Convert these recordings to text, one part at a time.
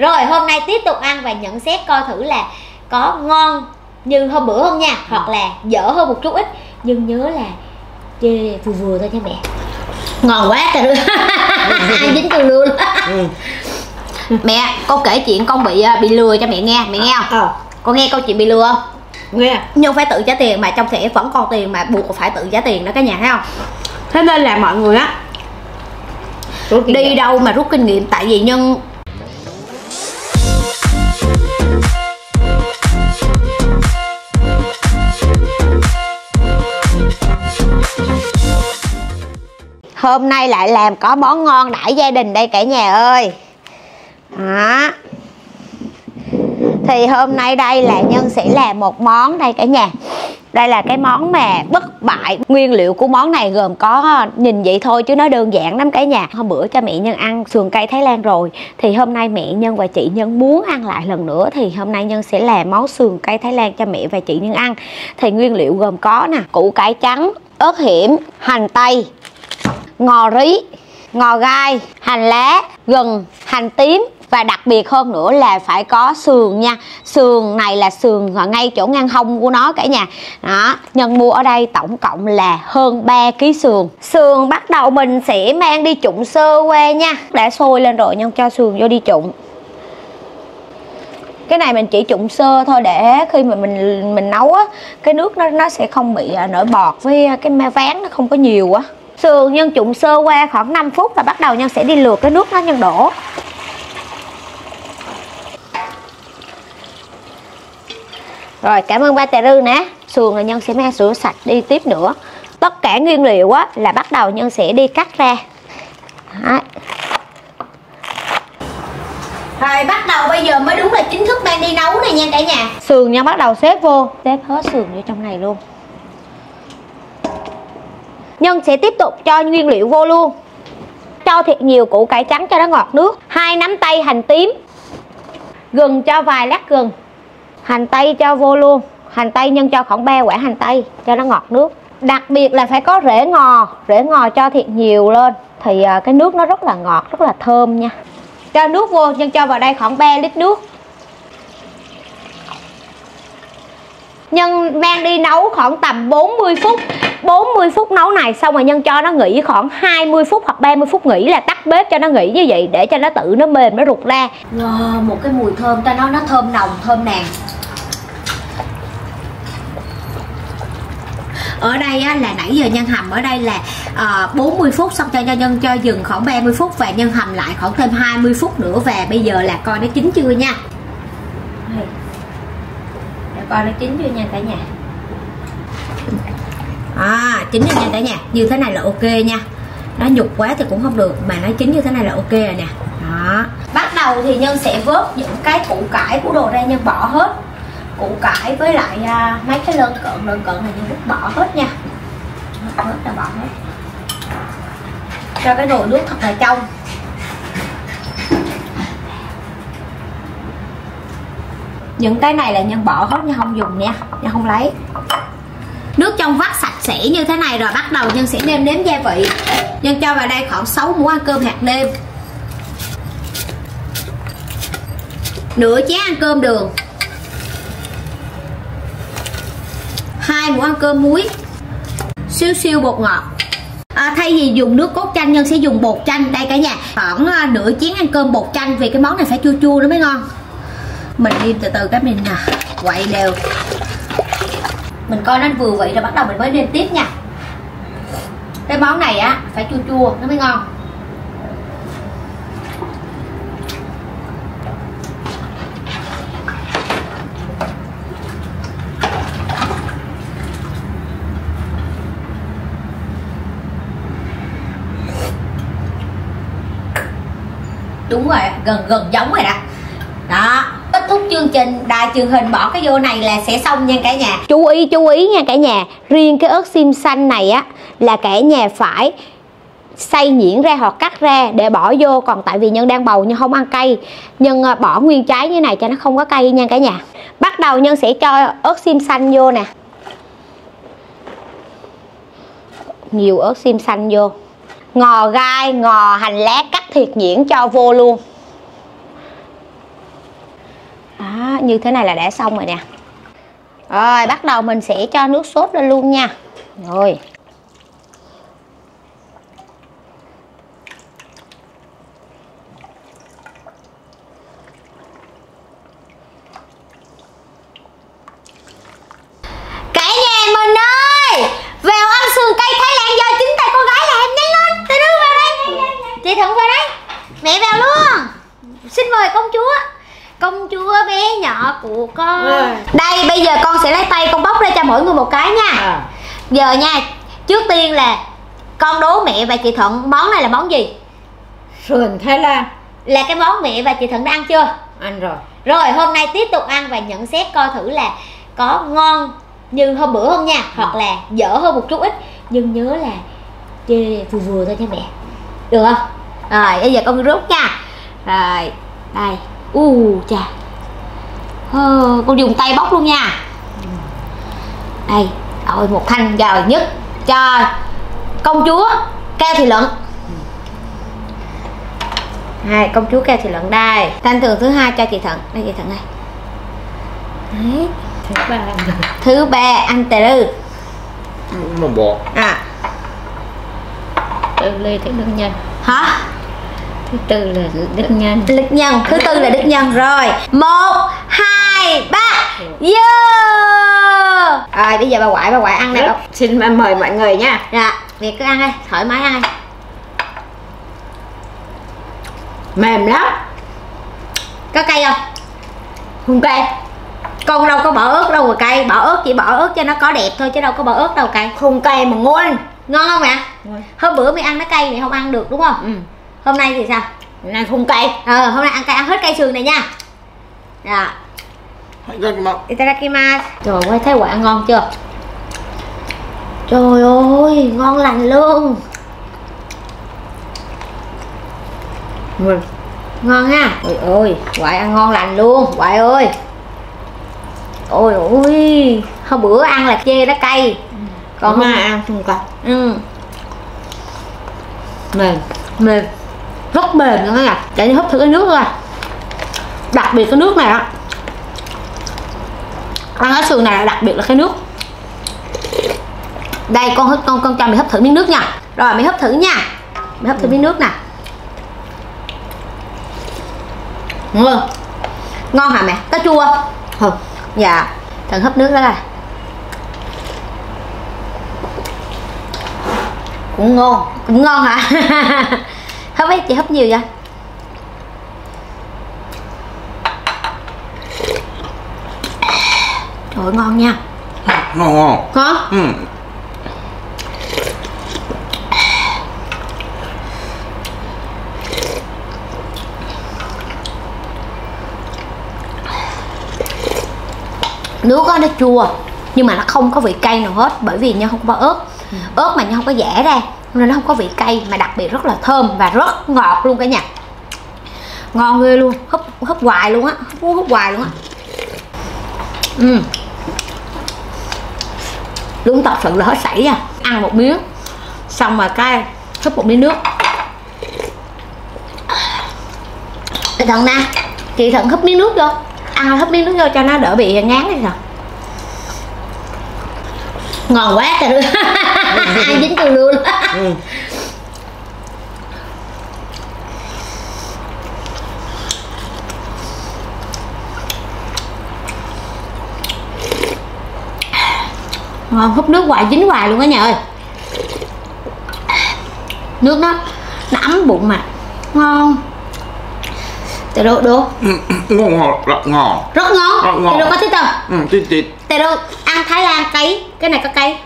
Rồi hôm nay tiếp tục ăn và nhận xét coi thử là có ngon như hôm bữa không nha Hoặc là dở hơn một chút ít. Nhưng nhớ là chê vừa vừa thôi nha mẹ. Ngon quá trời ơi. Ăn dính từ luôn ừ. Mẹ con kể chuyện con bị à, bị lừa cho mẹ nghe Mẹ nghe không? Ờ, Con nghe câu chuyện bị lừa không? nghe. Nhưng phải tự trả tiền mà trong thẻ vẫn còn tiền mà buộc phải tự trả tiền đó cả nhà thấy không? thế nên là mọi người á Đi đâu mà rút kinh nghiệm? Tại vì nhân Hôm nay lại làm có món ngon đãi gia đình đây cả nhà ơi. Đó. Thì hôm nay đây là Nhân sẽ làm một món đây cả nhà. Đây là cái món mà bất bại. Nguyên liệu của món này gồm có ờ, nhìn vậy thôi chứ nó đơn giản lắm cả nhà. Hôm bữa cho mẹ nhân ăn, sườn cây thái lan rồi. Thì hôm nay mẹ nhân và chị nhân muốn ăn lại lần nữa thì hôm nay nhân sẽ làm món sườn cây thái lan cho mẹ và chị nhân ăn. Thì nguyên liệu gồm có nè, củ cải trắng, ớt hiểm hành tây ngò rí, ngò gai, hành lá, gừng, hành tím. Và đặc biệt hơn nữa là phải có sườn nha. Sườn này là sườn ở ngay chỗ ngang hông của nó cả nhà. Đó, nhân mua ở đây tổng cộng là hơn 3 kg sườn. Sườn bắt đầu mình sẽ mang đi trụng sơ qua nha. Đã sôi lên rồi nhân cho sườn vô đi trụng. Cái này mình chỉ trụng sơ thôi để khi mà mình mình nấu á, cái nước nó nó sẽ không bị à, nổi bọt với à, cái me ván, nó không có nhiều quá sườn nhân trụng sơ qua khoảng 5 phút là bắt đầu nhân sẽ đi lượt cái nước nó nhân đổ. Rồi cảm ơn ba tè rư nè. Sườn là nhân sẽ mang rửa sạch đi tiếp nữa. Tất cả nguyên liệu á là bắt đầu nhân sẽ đi cắt ra. Đấy. Rồi bắt đầu bây giờ mới đúng là chính thức mang đi nấu này nha cả nhà. Sườn nha bắt đầu xếp vô Xếp hết sườn vô trong này luôn Nhân sẽ tiếp tục cho nguyên liệu vô luôn. Cho thiệt nhiều củ cải trắng cho nó ngọt nước. Hai nắm tay hành tím. Gừng cho vài lát gừng. Hành tây cho vô luôn. Hành tây nhân cho khoảng 3 quả hành tây Cho nó ngọt nước. Đặc biệt là phải có rễ ngò. Rễ ngò cho thiệt nhiều lên. Thì à, cái nước nó rất là ngọt, rất là thơm nha. Cho nước vô, nhân cho vào đây khoảng 3 lít nước. Nhân mang đi nấu khoảng tầm 40 phút. 40 phút nấu này xong rồi Nhân cho nó nghỉ khoảng 20 phút hoặc 30 phút nghỉ là tắt bếp cho nó nghỉ như vậy Để cho nó tự nó mềm nó rụt ra. Wow, Một cái mùi thơm ta nói nó thơm nồng thơm nàng ở đây á, là nãy giờ nhân hầm ở đây là ờ, à, 40 phút xong cho nhân nhân cho dừng khoảng 30 phút và nhân hầm lại khoảng thêm 20 phút nữa và bây giờ là coi nó chín chưa nha coi nó chín chưa nha cả nhà. À chín rồi nha cả nhà. Như thế này là ok nha. Nó nhục quá thì cũng không được mà nó chín như thế này là ok rồi nè. Đó. Bắt đầu thì nhân sẽ vớt những cái củ cải của đồ ra nhân bỏ hết. Củ cải với lại uh, mấy cái lân cận lân cận này nhân vứt bỏ hết nha. Hết là bỏ hết. Cho cái nồi nước thật là trong. Những cái này là nhân bỏ hết nhân không dùng nha nhân không lấy. Nước trong vắt sạch sẽ như thế này rồi bắt đầu nhân sẽ nêm nếm gia vị. Nhân cho vào đây khoảng 6 muỗng ăn cơm hạt nêm. Nửa chén ăn cơm đường. Hai muỗng ăn cơm muối. Siêu siêu bột ngọt. À, thay vì dùng nước cốt chanh nhân sẽ dùng bột chanh. Đây cả nhà khoảng à, nửa chén ăn cơm bột chanh vì cái món này phải chua chua nó mới ngon mình đi từ từ cái mình nè. Quậy đều. Mình coi nó vừa vị rồi bắt đầu mình mới nêm tiếp nha. Cái món này á, phải chua chua, nó mới ngon. Đúng rồi, gần gần giống rồi đó. Đó chương trình, đài truyền hình bỏ cái vô này là sẽ xong nha cả nhà. Chú ý chú ý nha cả nhà. Riêng cái ớt sim xanh này á, là cả nhà phải xay nhuyễn ra hoặc cắt ra để bỏ vô. Còn tại vì nhân đang bầu nhưng không ăn cay. Nhân à, bỏ nguyên trái như này cho nó không có cay nha cả nhà. Bắt đầu nhân sẽ cho ớt sim xanh vô nè. Nhiều ớt sim xanh vô. Ngò gai, ngò hành lá cắt thiệt nhuyễn cho vô luôn. Như thế này là đã xong rồi nè. Rồi, bắt đầu mình sẽ cho nước sốt lên luôn nha. Rồi cả nhà mình ơi vào ăn sườn cây thái lan do chính tay cô gái làm nhanh lên từ đưa vào đây chị thuận vào đây mẹ vào luôn xin mời công chúa công chúa bé nhỏ của con. Rồi. đây bây giờ con sẽ lấy tay con bóc ra cho mỗi người một cái nha. À. giờ nha trước tiên là con đố mẹ và chị thuận món này là món gì? Sườn thái lan. Là cái món mẹ và chị thuận đã ăn chưa? Ăn rồi. Rồi hôm nay tiếp tục ăn và nhận xét coi thử là có ngon như hôm bữa không nha hoặc là dở hơn một chút ít. Nhưng nhớ là chê vừa vừa thôi nha mẹ. Được không? Rồi bây giờ con rút nha. Rồi đây. U chà Ờ, con dùng tay bóc luôn nha. Đây rồi một thanh rồi nhất cho công chúa cao thị lận hai công chúa cao thị lận đây. Thanh thường thứ hai cho chị thận. Đây chị thận đây Đấy. thứ ba. Thứ ba anh tề lư. Mà bọt à. Tư lê thế đức nhân hả thứ tư là đức nhân. Đức nhân. Thứ tư là đức nhân. Rồi. Một hai ba. Yeah rồi bây giờ bà ngoại bà ngoại ăn nè xin mà mời mọi người nha. Dạ. Việc cứ ăn đi. Thoải mái ăn đi. Mềm lắm. Có cay không? Không cay. Con đâu có bỏ ớt đâu mà cay. Bỏ ớt chỉ bỏ ớt cho nó có đẹp thôi chứ đâu có bỏ ớt đâu cay. Không cay mà ngon. Ngon không mẹ Ngon. hôm bữa mẹ ăn nó cay mẹ không ăn được đúng không? Ừ hôm nay thì sao? Này không cay. Ờ hôm nay ăn cay ăn hết cây sườn này nha. Dạ. Itadakimasu. Trời ơi thấy quả ngon chưa? Trời ơi ngon lành luôn. Ngon ngon ha? Ôi ôi ngoại ăn ngon lành luôn ngoại ơi. Ôi ôi hôm bữa ăn là chê nó cay. Còn hôm mà ăn không cay? Ừ. Mềm. Mềm rất mềm luôn nha để đi húp thử cái nước thôi. Đặc biệt cái nước này á ăn cái sườn này đặc biệt là cái nước. Đây, con con con cho mày hấp thử miếng nước nha. Rồi, mày hấp thử nha. Mày hấp thử miếng nước nè. Ngon. Ngon hả mẹ? Có chua? Không dạ. Thằng hấp nước đó này cũng ngon. Cũng ngon hả? hấp ấy chị hấp nhiều vậy? Trời ơi, ngon nha. Ngon ngon. Ngon? Ừ. Nước á nó chua nhưng mà nó không có vị cay nào hết bởi vì nha không có ớt. Ớt mà nha không có dẻ ra nên nó không có vị cay mà đặc biệt rất là thơm và rất ngọt luôn cả nhà. Ngon ghê luôn húp húp hoài luôn á húp, húp hoài luôn á. Ừ đúng thật sự là hết sảy nha. Ăn một miếng xong rồi cái húp một miếng nước. Chị Thận nè Chị Thận húp miếng nước vô. Ăn húp miếng nước vô cho nó đỡ bị ngán đi rồi Ngon quá trời luôn. Ăn dính từ luôn ừ. Ngon. Húp nước hoài dính hoài luôn á nhà ơi. Nước nó Nó ấm bụng mà. Ngon. Tề đô đô. Ừ, ngon ngọt rất ngon. Rất ngon. Rất ngon. Tề đô có thích không? Ừ tít tít Tề đô ăn Thái Lan cay Cái này có cay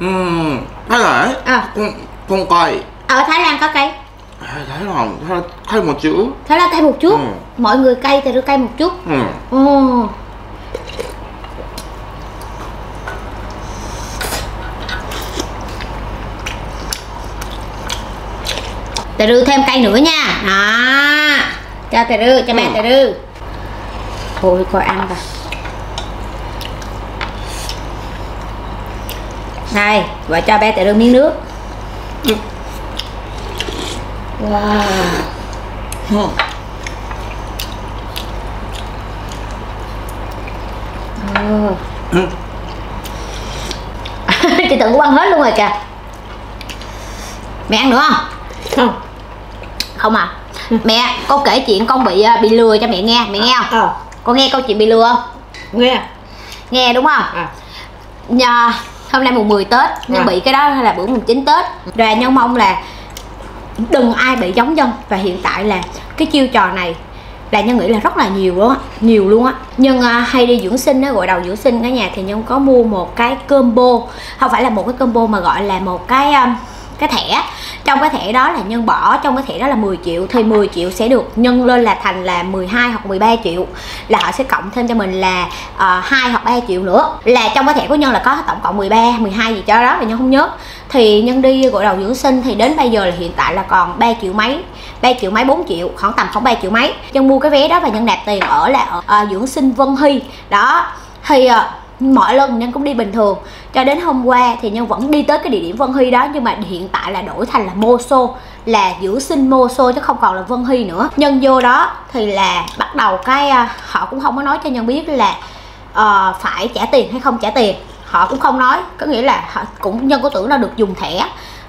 ừ thái lại À. không không cay Ở Thái Lan có cay thái lòng thái thái một chữ. Thái Lan cay một chút. Ừ. Mọi người cay Tề đô cay một chút. Ừ. Ồ. Tề rư thêm cây nữa nha. Đó. Cho tề rư, cho mẹ Ừ. tề rư. Thôi coi ăn coi hai và cho bé tự đương miếng nước. Wow. Hmm. Oh. Chị tưởng của ăn hết luôn rồi kìa. Mẹ ăn nữa không? Không. Không à? Ừ. Mẹ có kể chuyện con bị à, bị lừa cho mẹ nghe. Mẹ nghe không? Ờ. Ừ. con nghe câu chuyện bị lừa không? Nghe. Nghe đúng không? À. nhà hôm nay mùng 10 Tết nhưng À. bị cái đó là bữa mùng 9 Tết và nhân mong là đừng ai bị giống nhân và hiện tại là cái chiêu trò này là nhân nghĩ là rất là nhiều luôn á nhiều luôn á nhân à, hay đi dưỡng sinh á gọi đầu dưỡng sinh cả nhà thì nhân có mua một cái combo không phải là một cái combo mà gọi là một cái um, cái thẻ. Trong cái thẻ đó là nhân bỏ trong cái thẻ đó là 10 triệu thì 10 triệu sẽ được nhân lên là thành là 12 hoặc 13 triệu. Là họ sẽ cộng thêm cho mình là ờ, uh, 2 hoặc 3 triệu nữa. Là trong cái thẻ của nhân là có tổng cộng 13 12 gì cho đó mà nhân không nhớ. Thì nhân đi gội đầu dưỡng sinh thì đến bây giờ là hiện tại là còn 3 triệu mấy 3 triệu mấy 4 triệu khoảng tầm khoảng 3 triệu mấy. Nhân mua cái vé đó và nhân nạp tiền ở là ở uh, dưỡng sinh Vân Hy. Đó thì uh, mọi lần nhân cũng đi bình thường. Cho đến hôm qua thì nhân vẫn đi tới cái địa điểm Vân Hy đó nhưng mà hiện tại là đổi thành là mô xô là dưỡng sinh mô xô chứ không còn là Vân Hy nữa. Nhân vô đó thì là bắt đầu cái à, họ cũng không có nói cho nhân biết là uh, phải trả tiền hay không trả tiền. Họ cũng không nói có nghĩa là họ cũng nhân có tưởng là được dùng thẻ.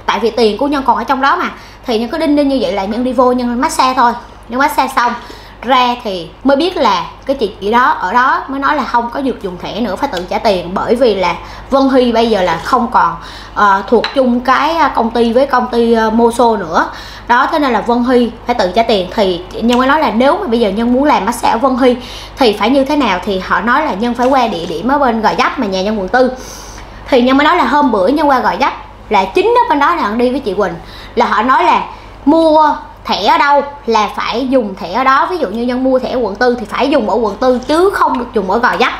Tại vì tiền của nhân còn ở trong đó mà. Thì nhân cứ đinh đinh như vậy là nhân đi vô nhân massage thôi. Nhân massage xong ra thì mới biết là cái chị chị đó ở đó mới nói là không có được dùng thẻ nữa phải tự trả tiền. Bởi vì là Vân Hy bây giờ là không còn uh, thuộc chung cái à, công ty với công ty uh, Moso nữa. Đó thế nên là Vân Hy phải tự trả tiền. Thì nhân mới nói là nếu mà bây giờ nhân muốn làm massage ở Vân Hy thì phải như thế nào thì họ nói là nhân phải qua địa điểm ở bên Gò Vấp mà nhà nhân quận tư. Thì nhân mới nói là hôm bữa nhân qua Gò Vấp là chính đó bên đó là đi với chị Quỳnh. Là họ nói là mua thẻ ở đâu là phải dùng thẻ ở đó. Ví dụ như nhân mua thẻ quận tư thì phải dùng ở quận tư chứ không được dùng ở gò vấp.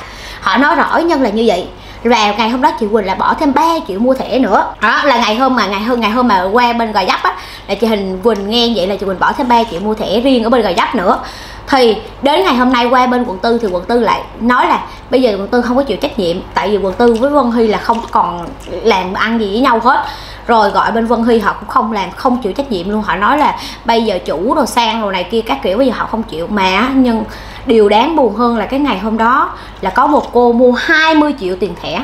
Họ nói rõ nhân là như vậy. Và ngày hôm đó chị Quỳnh là bỏ thêm 3 triệu mua thẻ nữa. Đó, là ngày hôm mà, ngày hôm ngày hôm mà qua bên gò vấp á, là chị Hình, Quỳnh nghe vậy là chị Quỳnh bỏ thêm 3 triệu mua thẻ riêng ở bên gò vấp nữa. Thì đến ngày hôm nay qua bên quận tư thì quận tư lại nói là bây giờ quận tư không có chịu trách nhiệm, tại vì quận tư với Vân Hy là không còn làm ăn gì với nhau hết rồi gọi bên Vân Hy, họ cũng không làm, không chịu trách nhiệm luôn. Họ nói là bây giờ chủ rồi sang rồi này kia, các kiểu, bây giờ họ không chịu. Mà nhưng điều đáng buồn hơn là cái ngày hôm đó là có một cô mua 20 triệu tiền thẻ.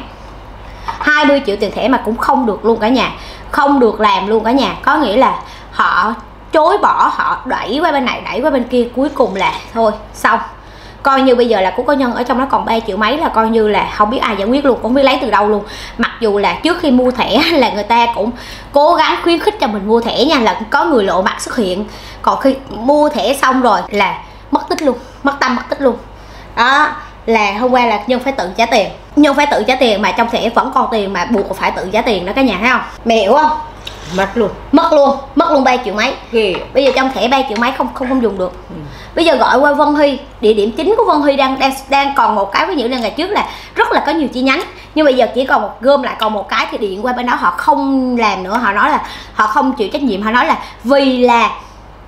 20 triệu tiền thẻ mà cũng không được luôn cả nhà. Không được làm luôn cả nhà. Có nghĩa là họ chối bỏ, họ đẩy qua bên này, đẩy qua bên kia, cuối cùng là thôi, xong coi như bây giờ là của có nhân ở trong đó còn 3 triệu mấy là coi như là không biết ai giải quyết luôn, cũng không biết lấy từ đâu luôn. Mặc dù là trước khi mua thẻ là người ta cũng cố gắng khuyến khích cho mình mua thẻ nha, là có người lộ mặt xuất hiện. Còn khi mua thẻ xong rồi là mất tích luôn, mất tâm, mất tích luôn. Đó, là hôm qua là nhân phải tự trả tiền. Nhân phải tự trả tiền mà trong thẻ vẫn còn tiền mà buộc phải tự trả tiền đó cả nhà, thấy không? Mẹ hiểu không? Mất luôn. Mất luôn mất luôn 3 triệu mấy. Ghê bây giờ trong thẻ 3 triệu mấy không không không dùng được. Bây giờ gọi qua Vân Hy địa điểm chính của Vân Hy đang đang đang còn một cái với những lần ngày trước là rất là có nhiều chi nhánh. Nhưng bây giờ chỉ còn một gom lại còn một cái thì điện qua bên đó họ không làm nữa. Họ nói là họ không chịu trách nhiệm. Họ nói là vì là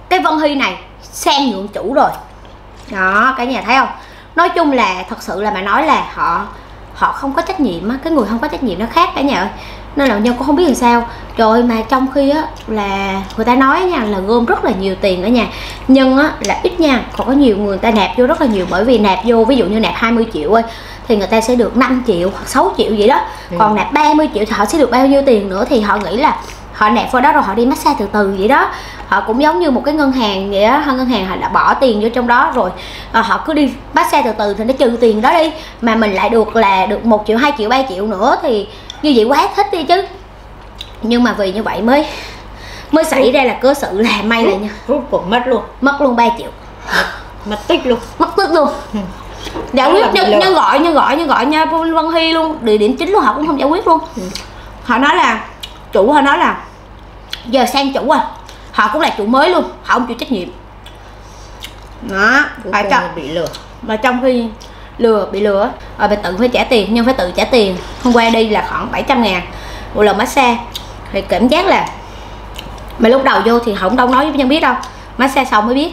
cái Vân Hy này sang nhượng chủ rồi. Đó cả nhà thấy không? Nói chung là thật sự là mà nói là họ họ không có trách nhiệm á cái người không có trách nhiệm nó khác cả nhà ơi nên là nhân cũng không biết làm sao. Rồi mà trong khi á là người ta nói nha là gom rất là nhiều tiền ở nhà. Nhân á là ít nha còn có nhiều người, người ta nạp vô rất là nhiều. Bởi vì nạp vô ví dụ như nạp 20 triệu ơi thì người ta sẽ được 5 triệu hoặc 6 triệu gì đó. Còn nạp 30 triệu thì họ sẽ được bao nhiêu tiền nữa thì họ nghĩ là họ nạp vào đó rồi họ đi massage từ từ vậy đó. Họ cũng giống như một cái ngân hàng vậy đó ngân hàng họ đã bỏ tiền vô trong đó rồi. À, họ cứ đi massage từ từ thì nó trừ tiền đó đi. Mà mình lại được là được một triệu 2 triệu 3 triệu nữa thì như vậy quá thích đi chứ. Nhưng mà vì như vậy mới mới xảy ra là cơ sự là may là nha rút cuộc mất luôn. Mất luôn 3 triệu. Mất tích luôn. Mất tích luôn. Giải Đó quyết nhân, nhân gọi nhân gọi nhân gọi nha Vân Hy luôn. Địa điểm chính luôn họ cũng không giải quyết luôn. Họ nói là chủ họ nói là giờ sang chủ à. Họ cũng là chủ mới luôn họ không chịu trách nhiệm. Đó cùng cho là bị lừa. mà trong khi lừa bị lừa rồi phải tự phải trả tiền nhưng phải tự trả tiền. Hôm qua đi là khoảng 700 ngàn. Một lần massage. Thì cảm giác là mà lúc đầu vô thì không đâu nói với nhân biết đâu. Massage xong mới biết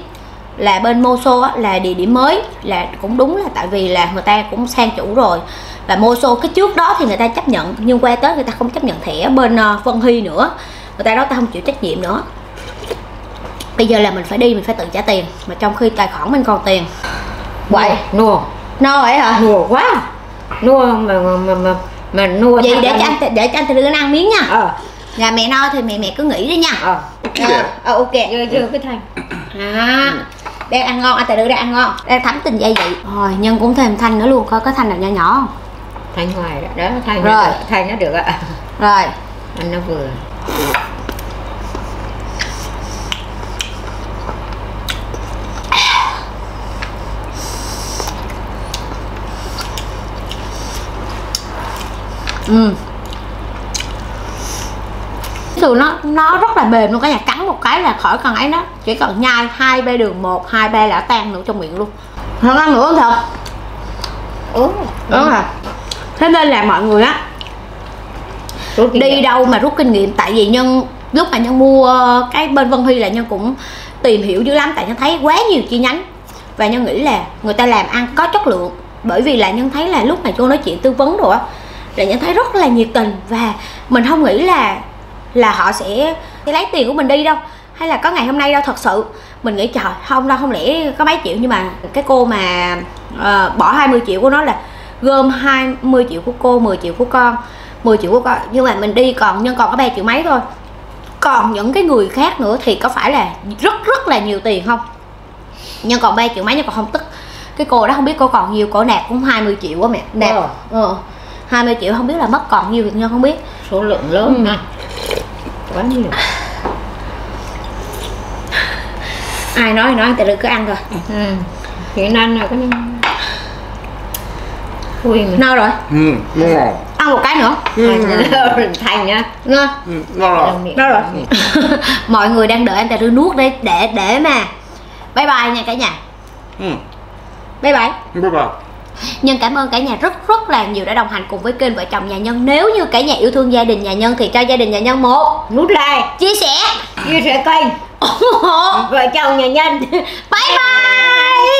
là bên Moso á, là địa điểm mới là cũng đúng là tại vì là người ta cũng sang chủ rồi. Và Moso cái trước đó thì người ta chấp nhận nhưng qua tới người ta không chấp nhận thẻ bên ờ, Vân Hy nữa. Người ta nói ta không chịu trách nhiệm nữa. Bây giờ là mình phải đi mình phải tự trả tiền. Mà trong khi tài khoản mình còn tiền. Vậy nua no vậy hả? Nua quá. Nua mà mà, mà, mà mà nuôi vậy để cho anh để cho anh đưa ăn miếng nha. Ờ. Nhà mẹ no thì mẹ mẹ cứ nghỉ đi nha. Ờ. Ok. ờ ok. Chưa chưa cái thanh à đang ăn ngon anh tài đưa đang ăn ngon. Đang thấm tình gia vị. Rồi nhân cũng thêm thanh nữa luôn. Coi có thanh nào nhỏ nhỏ không? Thanh hoài đó. Đó thanh Rồi. thanh nó được ạ rồi. Ăn nó vừa ừ. Thường nó nó rất là mềm luôn cả nhà cắn một cái là khỏi cần ấy nó. Chỉ cần nhai hai ba đường một hai ba là tan nữa trong miệng luôn. Không ăn nữa thật. Ừ đúng rồi thế nên là mọi người á đi đâu mà rút kinh nghiệm? Tại vì nhân lúc mà nhân mua ờ, cái bên Vân Huy là nhân cũng tìm hiểu dữ lắm tại nhân thấy quá nhiều chi nhánh. Và nhân nghĩ là người ta làm ăn có chất lượng. Bởi vì là nhân thấy là lúc mà cô nói chuyện tư vấn rồi á là nhân thấy rất là nhiệt tình và mình không nghĩ là là họ sẽ, sẽ lấy tiền của mình đi đâu. Hay là có ngày hôm nay đâu thật sự mình nghĩ trời không đâu không lẽ có mấy triệu nhưng mà cái cô mà ờ, bỏ 20 triệu của nó là gom 20 triệu của cô 10 triệu của con 10 triệu của con nhưng mà mình đi còn nhân còn có 3 triệu mấy thôi. Còn những cái người khác nữa thì có phải là rất rất là nhiều tiền không? Nhân còn 3 triệu mấy nhân còn không tức. Cái cô đó không biết cô còn nhiều cô nạp cũng 20 triệu quá mẹ nạp Ờ. ờ 20 triệu không biết là mất còn nhiêu thì nhân không biết. Số lượng lớn Ừ. này quá nhiều. Ai nói thì nói từ từ cứ ăn rồi ừ. Thì ăn là cái ui mình no rồi. Ừ, ngon. ăn một cái nữa. Thành nhá ngon. Ừ, ngon rồi. đó rồi. Mọi người đang đợi anh tài rư nuốt để để để mà. Bye bye nha cả nhà. Ừ, bye bye. Bye bye. Nhân cảm ơn cả nhà rất rất là nhiều đã đồng hành cùng với kênh Vợ chồng nhà Nhân. Nếu như cả nhà yêu thương gia đình nhà Nhân thì cho gia đình nhà Nhân một nút like. Chia sẻ. Chia sẻ kênh. Ủng hộ vợ chồng nhà nhân. Bye bye